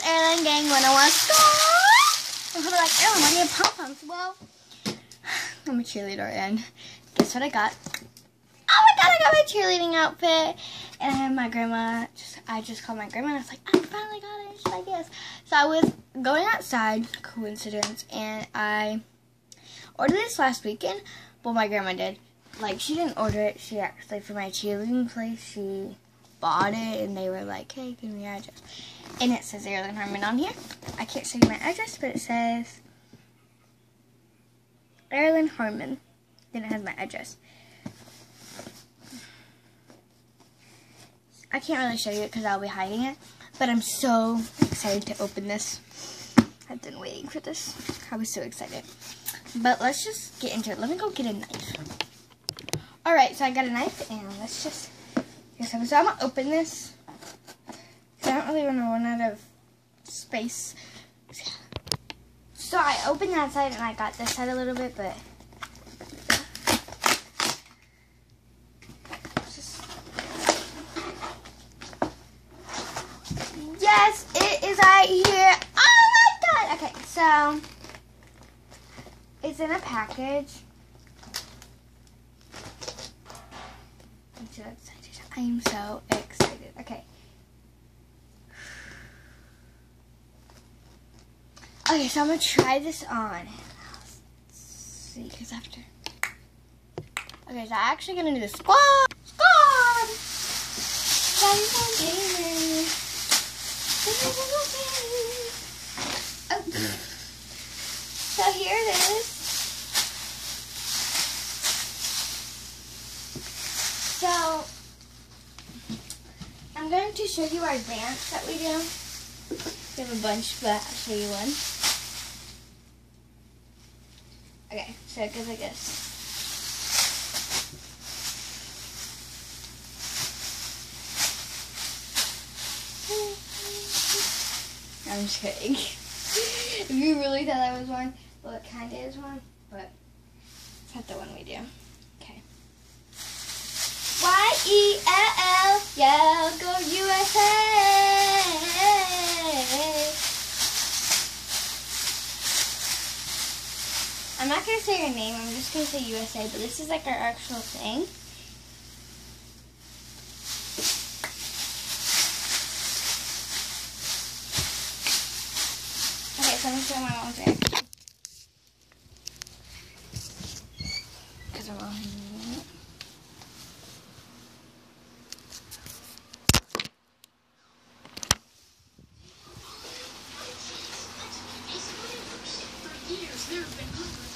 Gang Gang 101 Squad! And people are like, oh, I need pom poms. Well, I'm a cheerleader, and guess what I got? Oh my god, I got my cheerleading outfit. And my grandma, just I just called my grandma, and I was like, I finally got it. She's like, yes. So I was going outside, coincidence, and I ordered this last weekend. Well, my grandma did. Like, she didn't order it. She actually, for my cheerleading place, she bought it, and they were like, hey, give me your address. And it says Erin Harmon on here. I can't show you my address, but it says Erin Harmon. Then it has my address. I can't really show you it because I'll be hiding it. But I'm so excited to open this. I've been waiting for this. I was so excited. But let's just get into it. Let me go get a knife. Alright, so I got a knife and let's just so I'm gonna open this. I don't really want to run out of space. So I opened that side and I got this side a little bit, but Yes, it is right here. Oh my god! Okay, so it's in a package. I'm so excited. I am so excited. Okay. Okay, so I'm gonna try this on. Let's see, because after. Okay, so I'm actually gonna do the squad. Squad! Oh. So here it is. So I'm to show you our dance that we do. We have a bunch, but I'll show you one. Okay, so it goes like this. I'm just kidding. if you really thought that was one, well, it kind of is one, but it's not the one we do. Okay. Y-E-L-L, yeah, go USA. I'm not going to say your name, I'm just going to say USA, but this is like our actual thing. Okay, so let me show my mom's reaction. Because I'm on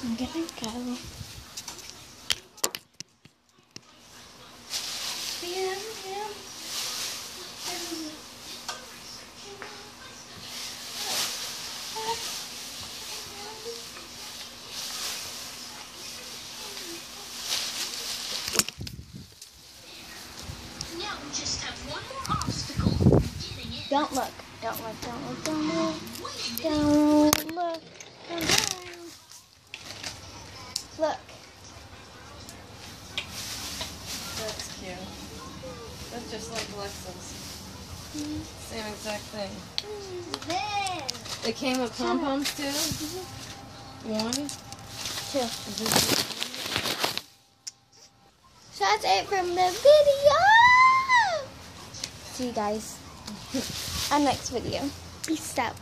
I'm gonna go. Yeah, yeah. Don't look. Don't look. Don't look. Don't look. Don't look. Look. That's cute. Just like Alexa's. Same exact thing. It came with pom poms too. One, two. So that's it from the video. See you guys on next video. Peace out.